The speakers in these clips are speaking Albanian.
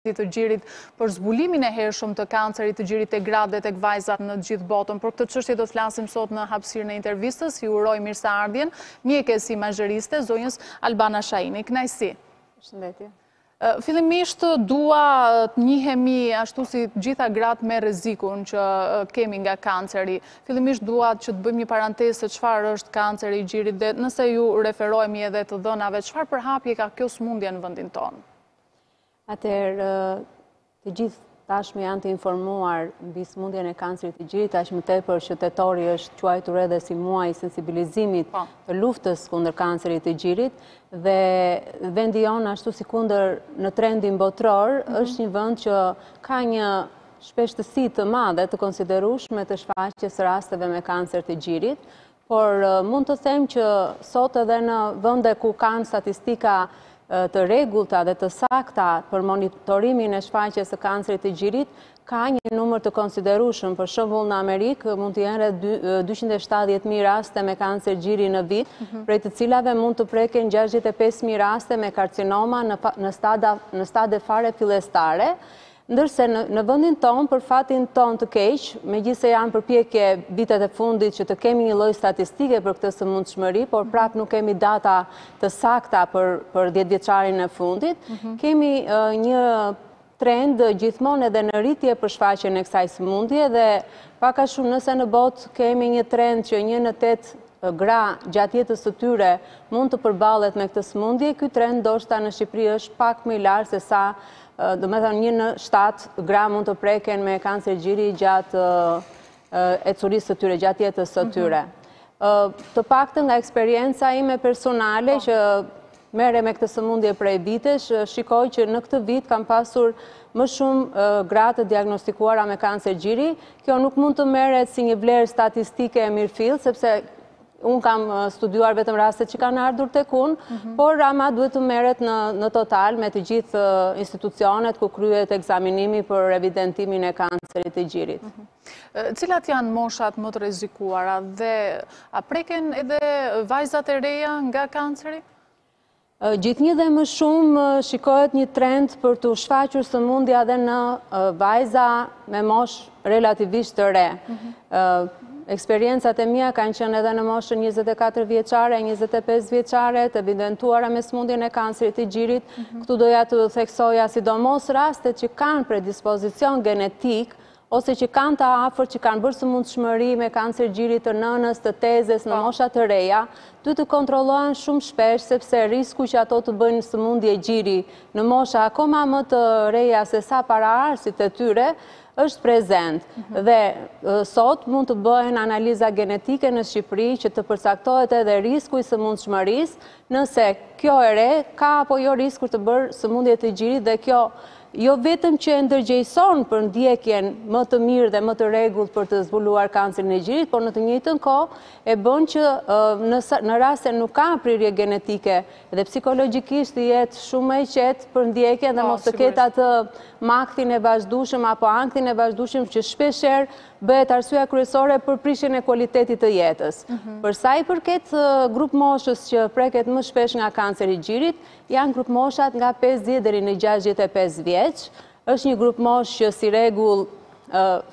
të gjirit për zbulimin e hershëm të kancerit të gjirit tek gratë dhe tek vajzat në gjithë botën. Për këtë çështje do të flasim sot në hapësirën e intervistës, i uroj mirëseardhjen mjekes imazheriste, zonjës Albana Shaini. Kënaqësi. Përshëndetje. Fillimisht dua të njihemi ashtu si gjitha gratë me rrezikun që kemi nga kanceri. Fillimisht dua që të bëjmë një parantezë se çfarë është kanceri i gjirit dhe nëse iu referohemi edhe të dhënave, çfarë përhapje ka kjo sëmundje në vendin tonë? Atëherë, të gjithë tashmë janë të informuar mbi sëmundjen e kancerit të gjirit, aq më tepër që tetori është quajtur edhe si muaj i sensibilizimit po. të luftës kundër kancerit të gjirit dhe vendi jonë ashtu sikundër në trendin botëror mhm. është një vend që ka një shpeshtësi të madhe të konsiderueshme të shfaqjes së rasteve me kancer të gjirit Por mund të them që sot edhe në vende ku kanë statistika të rregullta dhe të sakta për monitorimin e shfaqjes së kancerit të gjirit, ka një numër të konsiderueshëm. Për shembull, në Amerikë mund të jenë rreth dyqind e shtatëdhjetë mijë raste me kancer gjiri në vit, prej të cilave mund të preken gjashtëdhjetë e pesë mijë raste me karcinoma në stade fare fillestare. Ndërse në vendin tonë, për fatin tonë të keq, megjithëse janë përpjekje vitet e fundit që të kemi një lloj statistike për këtë sëmundshmëri, por prapë nuk kemi data të sakta për dhjetëvjeçarin e fundit, kemi një trend gjithmonë edhe në rritje për shfaqjen e kësaj sëmundje dhe pak a shumë nëse në botë kemi një trend që një në tetë gra gjatë jetës së tyre mund të përballet me këtë sëmundje, ky trend ndoshta në Shqipëri është pak më i lartë sesa Domethënë një në shtatë gra mund të preken me kancer gjiri gjatë ecurisë së tyre, gjatë jetës së tyre. Të paktën nga eksperienca ime personale që merrem me këtë sëmundje prej vitesh, shikoj që në këtë vit kam pasur më shumë gra të diagnostikuara me kancer gjiri. Kjo nuk mund të merret si një vlerë statistike e mirëfilltë, sepse Unë kam studuar vetëm rastet që kanë ardhur tek unë, mhm. por ama duhet të merret në total me të gjithë institucionet ku kryhet ekzaminimi për evidentimin e kancerit të gjirit. Mhm. Cilat janë moshat më të rrezikuara dhe a preken edhe vajzat e reja nga kanceri? Gjithnjë dhe më shumë shikohet një trend për t'u shfaqur sëmundja edhe në vajza me moshë relativisht të re. Mhm. Eksperiencat e mia kanë qenë edhe në moshën 24 vjeçare, 25 vjeçare, të evidentuara me sëmundjen e kancerit të gjirit. Mhm. Këtu doja të theksoja sidomos rastet që kanë predispozicion genetik, ose që kanë të afërt që kanë bërë sëmundshmëri me kancer gjiri të nënës, të tezes, në mosha të reja, duhet të kontrollohen shumë shpesh sepse risku që ato të bëjnë sëmundje gjiri në mosha akoma më të reja se sa paraardhësit e tyre, është prezent. Mhm. Dhe sot mund të bëhen analiza genetike në Shqipëri që të përcaktohet edhe risku i sëmundshmërisë Nëse kjo e re ka apo jo risk për të bërë sëmundje të gjirit dhe kjo jo vetëm që e ndërgjegjëson për ndjekjen më të mirë dhe më të rregullt për të zbuluar kancerin e gjirit, por në të njëjtën kohë e bën që në rast se nuk ka prirje genetike dhe psikologjikisht të jetë shumë më e qetë për ndjekjen dhe mos të ketë atë makthin e vazhdueshëm apo ankthin e vazhdueshëm që shpeshherë bëhet arsyeja kryesore për prishjen e kualitetit të jetës. Për sa i përket grupmoshës që preket më shpesh nga kanceri i gjirit, janë grupmoshat nga pesëdhjetë deri në gjashtëdhjetë e pesë vjeç. Është një grupmoshë që si rregull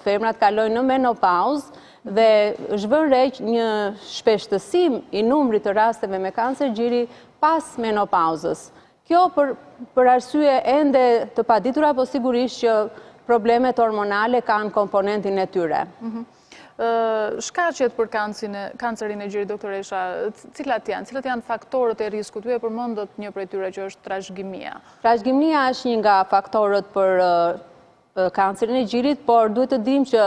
femrat kalojnë në menopauzë dhe është vënë re një shpeshtësim i numrit të rasteve me kancer gjiri pas menopauzës. Kjo për arsye ende të paditura, po sigurisht që problemet hormonale kanë komponentin e tyre. Shkaqet për kancerin e gjirit, doktoresha, cilat janë? Cilat janë faktorët e riskut? Ju e përmendët një prej tyre që është trashgimia. Trashgimia është një nga faktorët për kancerin e gjirit, por duhet të dimë që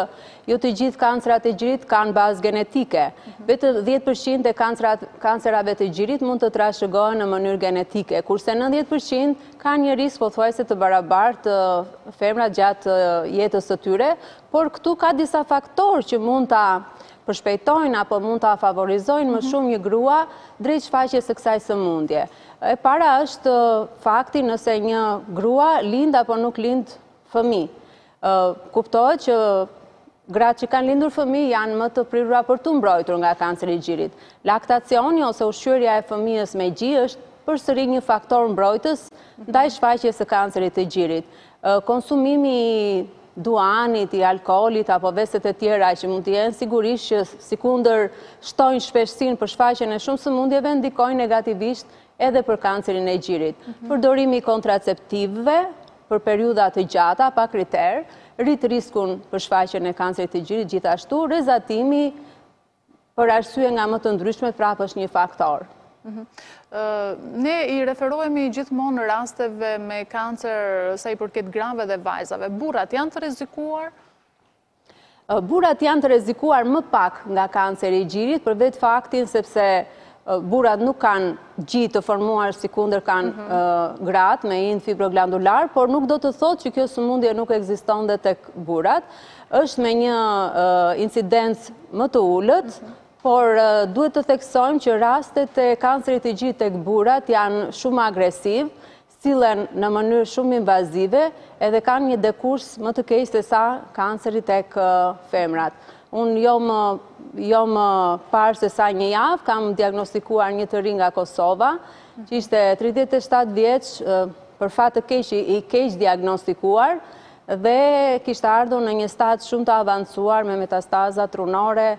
jo të gjithë kancerat e gjirit kanë bazë genetike. Vetëm 10% e kancerave të gjirit mund të trashëgohen në mënyrë genetike, kurse 90% kanë një risk pothuajse të barabartë te femrat gjatë jetës së tyre, por këtu ka disa faktorë që mund ta përshpejtojnë apo mund ta favorizojnë më shumë një grua drejt shfaqjes së kësaj sëmundjeje. E para është fakti nëse një grua lind apo nuk lind fëmi. Kuptohet që gratë që kanë lindur fëmi janë më të prirura për t'u mbrojtur nga kanceri i gjirit. Laktacioni ose ushqyerja e fëmijës me gji është përsëri një faktor mbrojtës ndaj shfaqjes së kancerit të gjirit. Konsumimi i duhanit, i alkoolit apo veset e tjera që mund të jenë sigurisht që sikundër shtojnë shpeshësinë për shfaqjen e shumë sëmundjeve ndikojnë negativisht edhe për kancerin e gjirit. Përdorimi i kontraceptivëve për periudha të gjata pa kriter rrit riskun për shfaqjen e kancerit të gjirit gjithashtu rrezatimi Për arsye nga më të ndryshme prapë është një faktor. Mhm. Ne i referohemi gjithmonë rasteve me kancer sa i përket grave dhe vajzave. Burat janë të rezikuar? Burrat janë të rrezikuar më pak nga kanceri i gjirit për vetë faktin sepse Burrat nuk kanë gji të formuar sikundër kanë mhm. gratë me ind fibroglandular, por nuk do të thotë që kjo sëmundje nuk ekziston dhe tek burrat. është me një incidencë më të ulët, mhm. por duhet të theksojmë që rastet e kancerit të gjirit tek burrat janë shumë më agresive, sillen në mënyrë shumë invazive edhe kanë një dekurs më të keq se sa kanceri tek femrat. Unë jo më jo më parë se sa një javë, kam diagnostikuar një të ri nga Kosova, që ishte tridhjetë e shtatë vjeç, për fat të keq i keqdiagnostikuar dhe kishte ardhur në një stad shumë të avancuar me metastaza trunore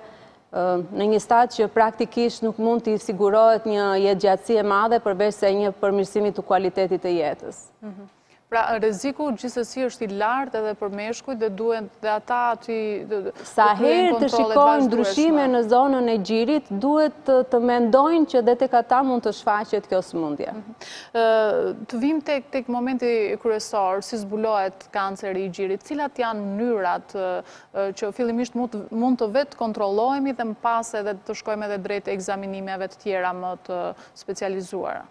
në një stad që praktikisht nuk mund t'i sigurohet një jetëgjatësi e madhe përveçse një përmirësimi të kualitetit të jetës. Mhm. Pra, rreziku gjithsesi është i lartë edhe për meshkujt dhe duhet dhe ata aty sa herë të shikojnë ndryshime në zonën e gjirit, duhet të mendojnë që dhe tek ata mund të shfaqet kjo sëmundje. Mhm. Të vim tek tek momenti kryesor, si zbulohet kanceri i gjirit, cilat janë mënyrat që fillimisht mund të vetëkontrollohemi dhe më pas edhe të shkojmë edhe drejt ekzaminimeve të tjera më të specializuara.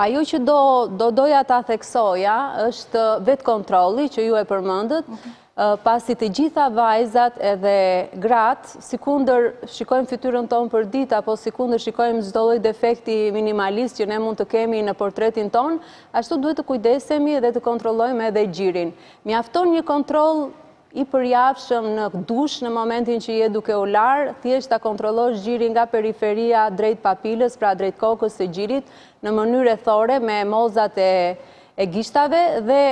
Ajo që do doja ta theksoja është vetëkontrolli që ju e përmendët, pasi të gjitha vajzat edhe gratë, sikundër shikojmë fytyrën tonë përditë, apo sikundër shikojmë çdo lloj defekti minimalist që ne mund të kemi në portretin tonë, ashtu duhet të kujdesemi dhe të kontrollojmë edhe gjirin. Mjafton një kontroll i përjavshëm në dush në momentin që je duke u larë, thjesht ta kontrollosh gjirin nga periferia drejt papilës, pra drejt kokës së gjirit, në mënyrë rrethore me mollëzat e gishtave dhe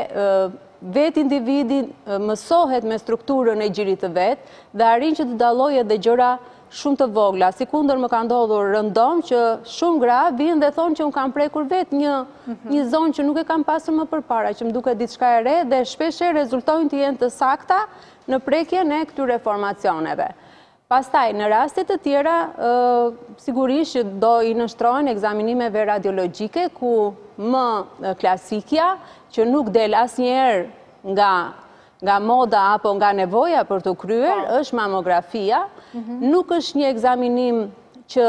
vetë individi mësohet me strukturën e gjirit të vet dhe arrin që të dallojë edhe gjëra shumë të vogla, sikundër më ka ndodhur rëndom që shumë gra vijnë dhe thonë që unë kam prekur vetë një mhm. një zonë që nuk e kam pasur më përpara, që më duket diçka e re dhe shpeshherë rezultojnë të jenë të sakta në prekjen e këtyre formacioneve. Pastaj, në raste të tjera, sigurisht që do i nënshtrohen ekzaminimeve radiologjike, ku më klasikja, që nuk del asnjëherë nga nga moda apo nga nevoja për t'u kryer, po. është mamografia. Mhm. Nuk është një ekzaminim që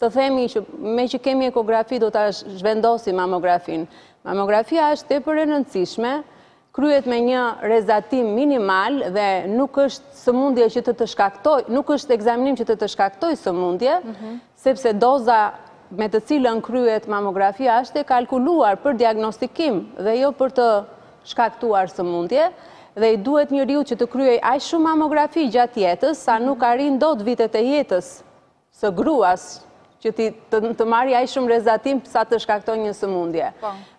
të themi që meqë kemi ekografi do ta zhvendosim mamografinë. Mamografia është tepër e rëndësishme, kryhet me një rrezatim minimal dhe nuk është sëmundje që të të shkaktojë, nuk është ekzaminim që të të shkaktojë sëmundje, mhm. sepse doza me të cilën kryhet mamografia është e kalkuluar për diagnostikim dhe jo për të shkaktuar sëmundje, dhe i duhet njeriut që të kryejë aq shumë mamografi gjatë jetës sa nuk arrin dot vitet e jetës së gruas që të marri aq shumë rrezatim sa të shkaktojë një sëmundje.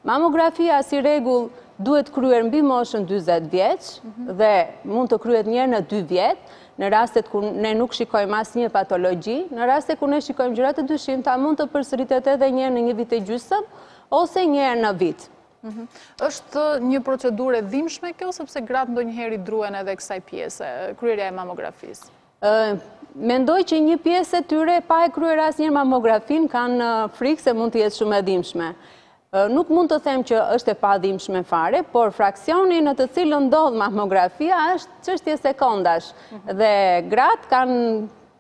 Mamografia si rregull duhet kryer mbi moshën dyzet vjeç dhe mund të kryhet një herë në dy vjet, Në rastet kur ne nuk shikojmë asnjë patologji, në rastet kur ne shikojmë gjëra të dyshimta, mund të përsëritet edhe një herë në një vit e gjysmë ose një herë në vit. Është një procedurë e dhimbshme kjo, sepse gratë ndonjëherë i druhen edhe kësaj pjese, kryerja e mamografisë? Mendoj që një pjesë e tyre pa e kryer asnjëherë mamografinë kanë frikë se mund të jetë shumë e dhimbshme. Nuk mund të them që është e padhimshme fare, por fraksioni në të cilën ndodh mamografia është çështje sekondash dhe gratë kanë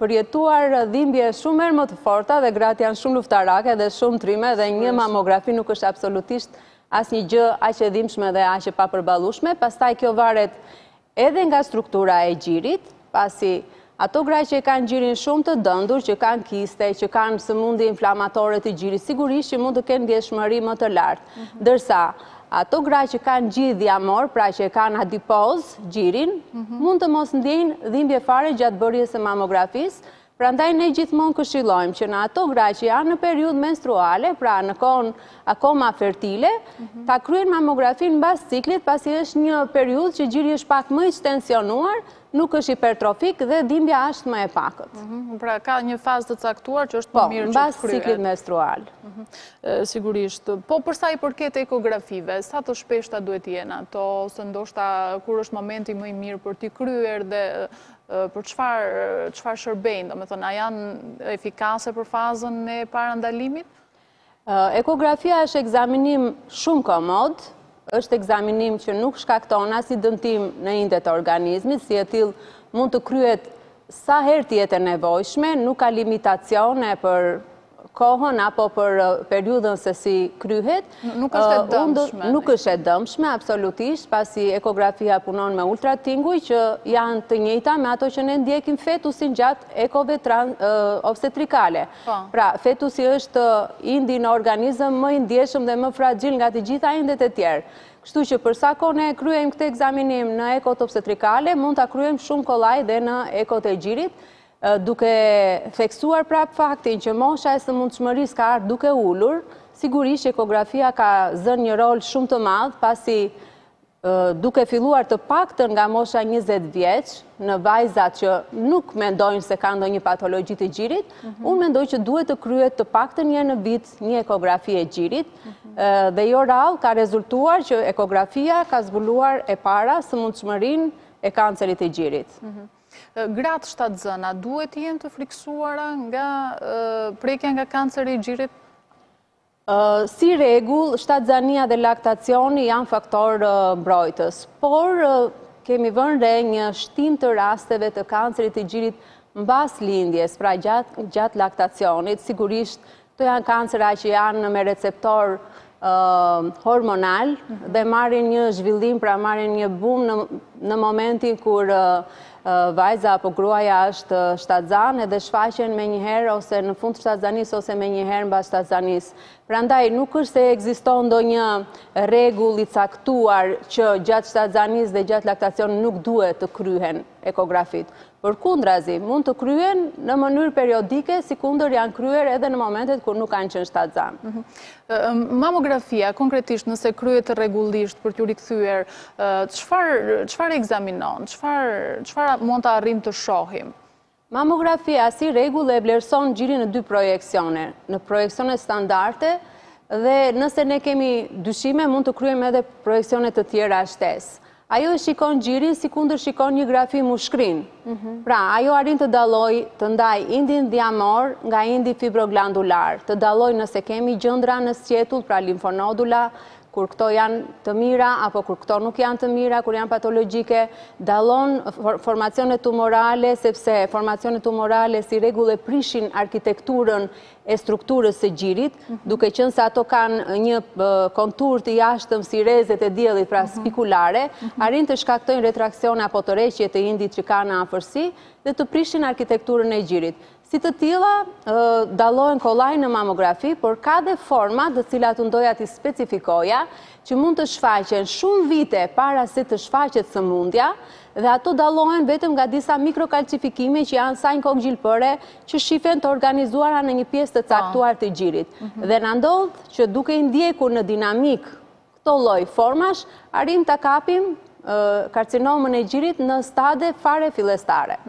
përjetuar dhimbje shumë herë më të forta dhe gratë janë shumë luftarake dhe shumë trime dhe një mamografi nuk është absolutisht asnjë gjë aq e dhimbshme dhe aq e papërballueshme, pastaj kjo varet Edhe nga struktura e gjirit, pasi ato gra që e kanë gjirin shumë të dëndur, që kanë kiste, që kanë sëmundje inflamatore të gjirit, sigurisht që mund të kenë ndjeshmëri më të lartë. Ndërsa, ato gra që kanë gji dhjamor, pra që e kanë adipoz gjirin, mund të mos ndjejnë dhimbje fare gjatë bërjes së mamografisë, Prandaj ne gjithmonë këshillojmë që në ato gra që janë në periudhë menstruale, pra në kohën akoma fertile, ta kryejnë mamografinë mbas ciklit, pasi është një periudhë që gjiri është pak më i shtensionuar, nuk është hipertrofik dhe dhimbja është më e pakët. Pra ka një fazë të caktuar që është më mirë që të kryhet. Po, mbas ciklit menstrual. Sigurisht. Po për sa i përket ekografive, sa të shpeshta duhet të jenë ato, ose ndoshta kur është momenti më i mirë për t'i kryer dhe Për çfarë shërbejnë, domethënë, a janë efikase për fazën e parandalimit? Ekografia është ekzaminim shumë komod, është ekzaminim që nuk shkakton asnjë dëmtim në indet e organizmit, si e tilë mund të kryhet sa herë të jetë e nevojshme, nuk ka limitacione për kohën apo për periudhën se si kryhet. Nuk është e dëmshme. Nuk është e dëmshme, absolutisht, pasi ekografia punon me ultratinguj që janë të njëjta me ato që ne ndjekim fetusin gjatë ekove obstetrikale. Po. Pra, fetusi është indi në organizëm më i ndjeshëm dhe më fraxhil nga të gjitha indet e tjerë. Kështu që për sa kohë ne kryejmë këtë ekzaminim në ekot obstetrikale, mund ta kryejmë shumë kollaj dhe në ekot e gjirit, Duke theksuar prapë faktin që mosha e sëmundshmërisë ka ardhur duke u ulur, sigurisht që ekografia ka zënë një rol shumë të madh, pasi duke filluar të paktën nga mosha njëzet vjeç, në vajzat që nuk mendojnë se kanë ndonjë patologji të gjirit, unë mendoj që duhet të kryhet të paktën një herë në vit një ekografi e gjirit, dhe jo rrallë ka rezultuar që ekografia ka zbuluar e para sëmundshmërinë e kancerit të gjirit. Gratë shtatzëna duhet të jenë të frikësuara nga prekja nga kanceri i gjirit? Si rregull, shtatzania dhe laktacioni janë faktorë mbrojtës, por kemi vënë re një shtim të rasteve të kancerit të gjirit mbas lindjes, pra gjatë laktacionit, sigurisht Këto janë kancera që janë me receptorë hormonalë dhe marrin një zhvillim, pra marrin një bum në momentin kur vajza apo gruaja është shtatzanë edhe shfaqen menjëherë ose në fund shtatzanisë ose menjëherë mbas shtatzanisë. Prandaj, nuk është se ekziston ndonjë rregull i caktuar që gjatë shtatzanisë dhe gjatë laktacionit nuk duhet të kryhen ekografitë. Përkundrazi, mund të kryhen në mënyrë periodike, sikundër janë kryer edhe në momentet kur nuk kanë qenë shtatzanë. Mhm. Mamografia, konkretisht nëse kryhet rregullisht për t'iu rikthyer, çfarë ekzaminon, çfarë mund të arrijmë të shohim? Mamografia si rregull e vlerëson gjirin në dy projeksione, në projeksione standarde dhe nëse ne kemi dyshime mund të kryejmë edhe projeksione të tjera shtesë. Ajo e shikon gjirin sikundër shikon një grafi mushkrinë. Pra, ajo arrin të dallojë, të ndajë indin dhjamor nga indi fibroglandular, të dallojë nëse kemi gjëndra në sjetull, pra limfonodula, kur këto janë të mira apo kur këto nuk janë të mira, kur janë patologjike, dallon formacionet tumorale, sepse formacionet tumorale si rregull e prishin arkitekturën e strukturës së gjirit, duke qenë se ato kanë një kontur të jashtëm si rrezet e diellit, pra spikulare, arrin të shkaktojnë retraksione apo tërheqje të indit që ka në afërsi dhe të prishin arkitekturën e gjirit. Si të tilla, dallohen kollaj në mamografi, por ka dhe forma të cilat unë doja t'i specifikoja, që mund të shfaqen shumë vite para se të shfaqet sëmundja, dhe ato dallohen vetëm nga disa mikrokalcifikime që janë sa një kokë gjilpëre që shifen të organizuara në një pjesë të caktuar të gjirit. Dhe na ndodh që duke i ndjekur në dinamikë këto lloj formash, arrijmë ta kapim karcinomën e gjirit në stade fare fillestare.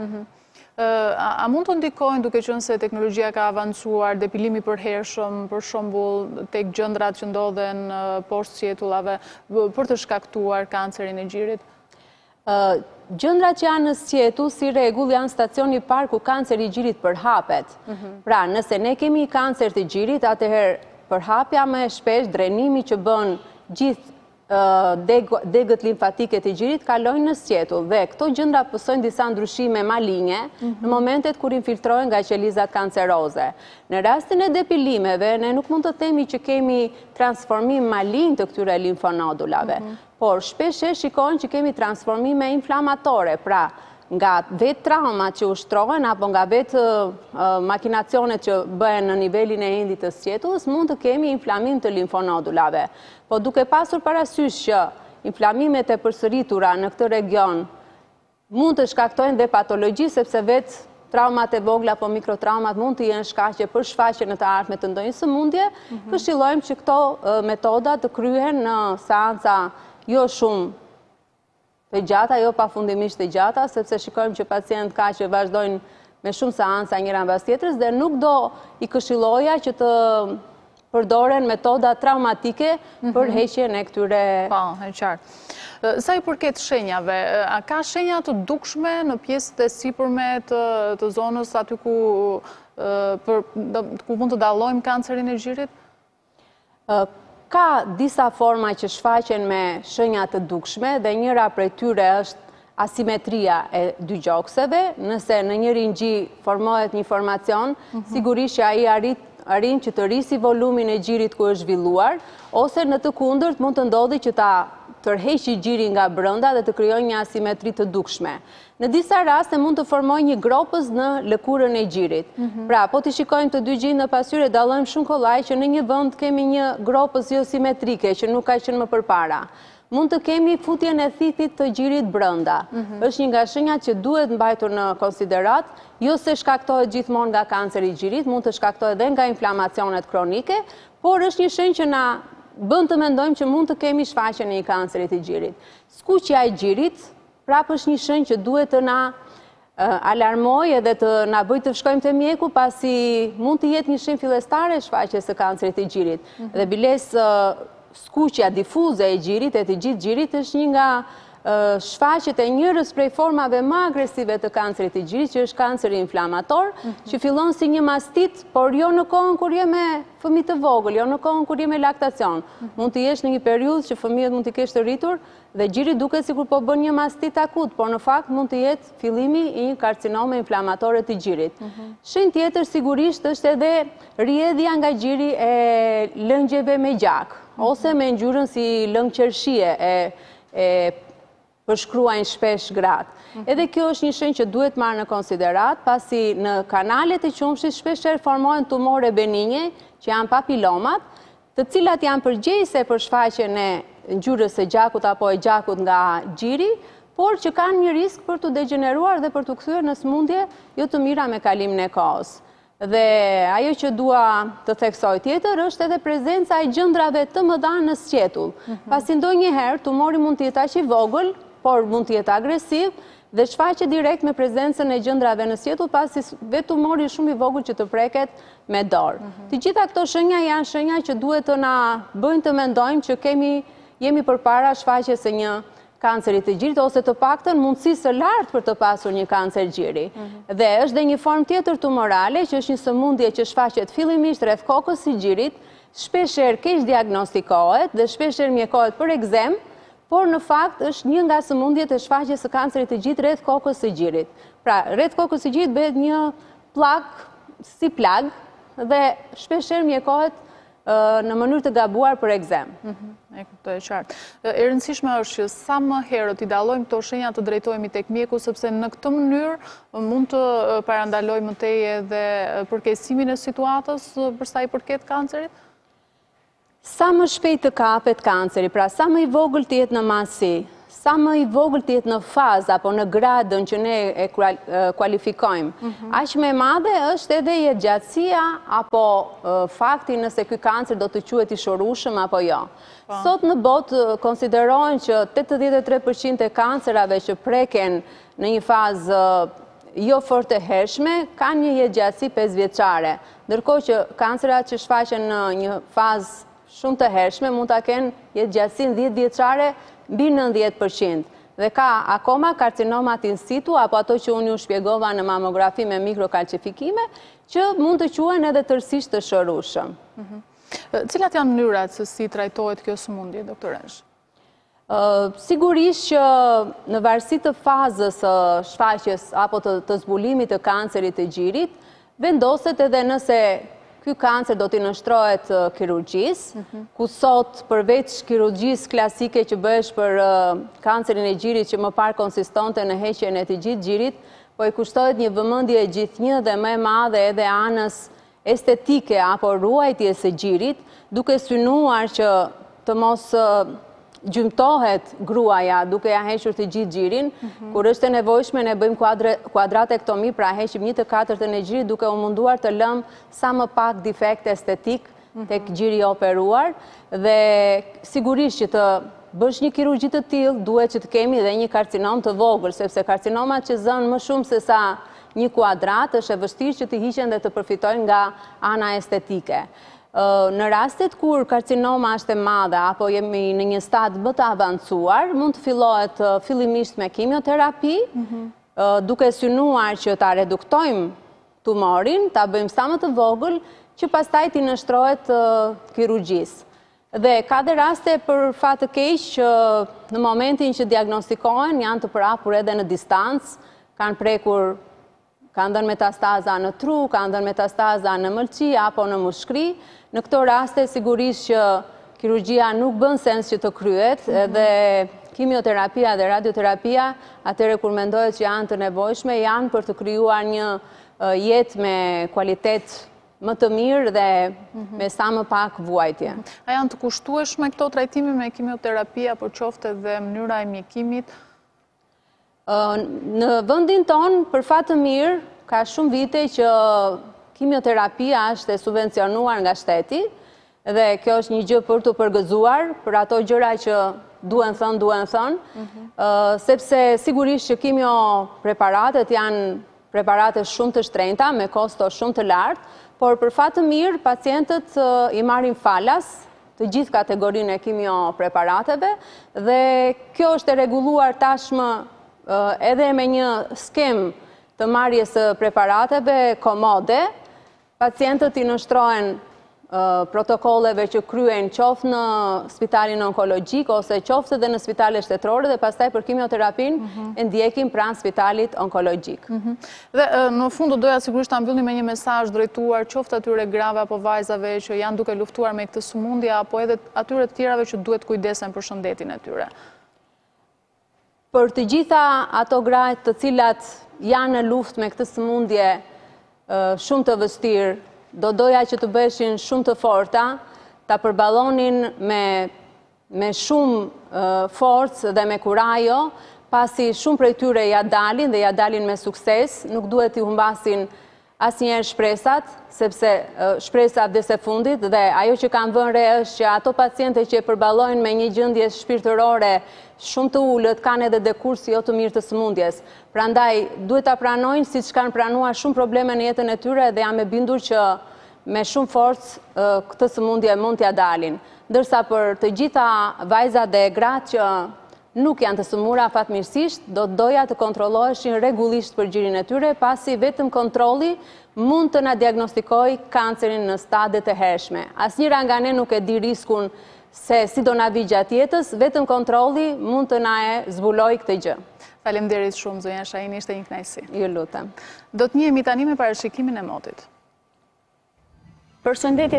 A mund të ndikojnë duke qenë se teknologjia ka avancuar, depilimi i përhershëm, për shembull, tek gjëndrat që ndodhen poshtë sjetullave, për të shkaktuar kancerin e gjirit? Gjëndrat që janë në sqetull, si rregull, janë stacioni i parë ku kanceri i gjirit përhapet. Mhm. Pra, nëse ne kemi kancer të gjirit, atëherë përhapja më e shpeshtë, drenimi që bëjnë gjithë degët limfatike të gjirit, kalojnë në sqetull. Dhe këto gjëndra pësojnë disa ndryshime malinje, mhm. në momentet kur infiltrohen nga qelizat kanceroze. Në rastin e depilimeve, ne nuk mund të themi që kemi transformim malinj të këtyre limfonodulave. Mhm. Por shpesh e shikojmë që kemi transformime inflamatore, pra nga vetë traumat që ushtrohen apo nga vetë makinacionet që bëhen në nivelin e vendit të sqetullës, mund të kemi inflamim të limfonodulave. Po duke pasur parasysh që inflamimet e përsëritura në këtë region, Mund të shkaktojnë dhe patologji sepse vetë traumat e vogla apo mikrotraumat mund të jenë shkaqe për shfaqjen në të ardhmen të ndonjë sëmundje, këshillojmë që këto metoda të kryhen në seanca jo shumë të gjata, jo pafundimisht të gjata, sepse shikojmë që pacientë ka që vazhdojnë me shumë seanca njëra mbas tjetrës dhe nuk do i këshilloja që të përdoren metoda traumatike për heqjen e këtyre... Po, e qartë. Sa i përket shenjave, a ka shenja të dukshme në pjesët e sipërme të zonës aty ku mund të dallojmë kancerin e gjirit? Ka disa forma që shfaqen me shenja të dukshme dhe njëra prej tyre është asimetria e dy gjokseve, nëse në njërin gji formohet një formacion, sigurisht që ai arrin që të rrisë volumin e gjirit ku është zhvilluar, ose në të kundërt mund të ndodhë që ta tërheqë gjirin nga brenda dhe të krijojë një asimetri të dukshme. Në disa raste mund të formojë një gropëz në lëkurën e gjirit. Pra, po t'i shikojmë të dy gjinjtë në pasqyrë e dallojmë shumë kollaj që në një vend kemi një gropëz jo simetrike që nuk ka qenë më përpara. Mund të kemi futjen e thithit të gjirit brenda. Është një nga shenjat që duhet mbajtur në konsideratë, jo se shkaktohet gjithmonë nga kanceri i gjirit, mund të shkaktohet dhe nga inflamacionet kronike, por është një shenjë që na bën të mendojmë që mund të kemi shfaqjen e një kanceri të gjirit. Skuqja e gjirit prapë është një shenjë që duhet të na alarmojë edhe të na bëjë të shkojmë te mjeku pasi mund të jetë një shenjë fillestare e shfaqjes së kancerit të gjirit. Dhe biles skuqja difuze e gjirit e të gjithë gjirit është një nga shfaqjet e njërës prej formave më agresive të kancerit të gjirit, që është kanceri inflamator, që fillon si një mastit, por jo në kohën kur je me fëmijë të vogël, jo në kohën kur je me laktacion. Mund të jesh në një periudhë që fëmijët mund t'i kesh të rritur Dhe gjiri duket sikur po bën një mastit akut, por në fakt mund të jetë fillimi i një karcinome inflamatore të gjirit. Shenjë tjetër sigurisht është edhe rrjedhja nga gjiri e lëngjeve me gjak, ose me ngjyrën si lëng qershie e përshkruajnë shpesh gratë. Edhe kjo është një shenjë që duhet marrë në konsideratë, pasi në kanalet e qumështit shpeshherë formohen tumore beninje, që janë papilomat, të cilat janë përgjegjëse për shfaqjen e ngjyrës së gjakut apo e gjakut nga gjiri, por që kanë një risk për të degjeneruar dhe për t'u kthyer në sëmundje jo të mira me kalimin e kohës. Dhe ajo që dua të theksoj tjetër është edhe prezenca e gjëndrave të mëdha në sqetull, pasi ndonjëherë tumori mund të jetë aq i vogël, por mund të jetë agresiv dhe shfaqet direkt me prezencën e gjëndrave në sqetull, pasi vetë tumori është shumë i vogël që të preket me dorë. Të gjitha këto shenja janë shenja që duhet të na bëjnë të mendojmë që kemi jemi përpara shfaqjes së një kancerit të gjirit, ose të paktën mundësisë së lartë për të pasur një kancer gjiri. Mhm. Dhe është dhe një formë tjetër tumorale, që është një sëmundje që shfaqet fillimisht rreth kokës së gjirit, shpeshherë keqdiagnostikohet dhe shpeshherë mjekohet për ekzemë, por në fakt është një nga sëmundjet e shfaqjes së kancerit të gjirit rreth kokës së gjirit. Pra, rreth kokës së gjirit bëhet një Plagë si plagë dhe shpeshherë mjekohet në mënyrë të gabuar për ekzemë. Mhm, e kuptoj e qartë. E rëndësishme është që sa më herët t'i dallojmë këto shenja të drejtohemi tek mjeku, sepse në këtë mënyrë mund të parandalojmë më tej edhe përkeqësimin e situatës për sa i përket kancerit? Sa më shpejt të kapet kanceri, pra sa më i vogël të jetë në masë, sa më i vogël të jetë në fazë apo në gradën që ne e kualifikojmë, mhm. aq më e madhe është edhe jetëgjatësia apo fakti nëse ky kancer do të quhet i shërueshëm apo jo. Po. Sot në botë konsiderohen që 83% e kancerave që preken në një fazë jo fort të hershme, kanë një jetëgjatësi pesëvjeçare, ndërkohë që kancerat që shfaqen në një fazë shumë të hershme mund ta kenë jetëgjatësinë dhjetëvjeçare mbi nëntëdhjetë për qind. Dhe ka akoma karcinomat in situ apo ato që unë ju shpjegova në mamografi me mikrokalcifikime, që mund të quhen edhe tërësisht të shërueshëm. Cilat janë mënyrat se si trajtohet kjo sëmundje, doktoreshë? Sigurisht që në varësi të fazës së shfaqjes apo të zbulimit të kancerit të gjirit, vendoset edhe nëse ky kancer do t'i nënshtrohet kirurgjisë, mhm. ku sot përveç kirurgjisë klasike që bëhesh për kancerin e gjirit që më parë konsistonte në heqjen e të gjithë gjirit, po i kushtohet një vëmendje gjithnjë dhe më e madhe edhe anës estetike apo ruajtje së gjirit, duke synuar që të mos gjymtohet gruaja duke ia hequr të gjithë gjirin, kur është e nevojshme ne bëjmë kuadrantektomi, pra heqim një të katërtën e gjirit duke u munduar të lëmë sa më pak defekt estetik tek gjiri i operuar dhe sigurisht që të bësh një kirurgji të tillë duhet që të kemi dhe një karcinomë të vogël, sepse karcinomat që zënë më shumë sesa Një kuadrat është e vështirë që të hiqen dhe të përfitojnë nga ana estetike. Në rastet kur karcinoma është e madhe apo jemi në një stad më të avancuar, mund të fillohet fillimisht me kimioterapi, mhm. duke synuar që ta reduktojmë tumorin, ta bëjmë sa më të vogël, që pastaj t'i nënshtrohet kirurgjisë. Dhe ka dhe raste për fat të keq që në momentin që diagnostikohen janë të përhapur edhe në distancë, kanë prekur kanë dhënë metastaza në tru, kanë dhënë metastaza në mëlçi apo në mushkri. Në këto raste sigurisht që kirurgjia nuk bën sens që të kryhet mhm. dhe kimioterapia dhe radioterapia atëherë kur mendohet që janë të nevojshme janë për të krijuar një jetë me kualitet më të mirë dhe me sa më pak vuajtje. A janë të kushtueshme këto trajtime me kimioterapia por qoftë dhe mënyra e mjekimit? Në vendin tonë, për fat të mirë, ka shumë vite që kimioterapia është e subvencionuar nga shteti, Dhe kjo është një gjë për t'u përgëzuar, për ato gjëra që duhen thënë, duhen thënë, mhm. sepse sigurisht që kimiopreparatet janë preparate shumë të shtrenjta, me kosto shumë të lartë, por për fat të mirë, pacientët i marrin falas të gjithë kategorinë e kimiopreparateve, dhe kjo është e rregulluar tashmë edhe me një skemë të marrjes së preparateve komode, Pacientët i nënshtrohen protokolleve që kryejnë qoftë në spitalin onkologjik ose qoftë edhe në spitalet shtetërore dhe pastaj për kimioterapinë mhm. e ndjekin pranë spitalit onkologjik. Mhm. Dhe në fund do doja sigurisht ta mbyllni me një mesazh drejtuar qoftë atyre grave apo vajzave që janë duke luftuar me këtë sëmundje apo edhe atyre të tjerave që duhet kujdesen për shëndetin e tyre. Për të gjitha ato gratë të cilat janë në luftë me këtë sëmundje shumë të vështirë, do doja që të bëheshin shumë të forta, ta përballonin me shumë forcë dhe me kurajo, pasi shumë prej tyre ia dalin dhe ia dalin me sukses, nuk duhet t'i humbasin asnjëherë shpresat, sepse shpresa vdes e fundit dhe ajo që kam vënë re është që ato paciente që e përballojnë me një gjendje shpirtërore shumë të ulët kanë edhe dekurs jo të mirë të sëmundjes. Prandaj duhet ta pranojnë siç kanë pranuar shumë probleme në jetën e tyre dhe jam e bindur që me shumë forcë këtë sëmundje mund t'ia dalin. Ndërsa për të gjitha vajzat dhe gratë që nuk janë të sëmura fatmirësisht, do të doja të kontrolloheshin rregullisht për gjirin e tyre, pasi vetëm kontrolli mund të na diagnostikojë kancerin në stade të hershme. Asnjëra nga ne nuk e di riskun se si do na vijë gjatë jetës, vetëm kontrolli mund të na e zbulojë këtë gjë. Faleminderit shumë, zonja Shahini, ishte një kënaqësi. Ju lutem. Do të njihemi tani me parashikimin e motit. Përshëndetje.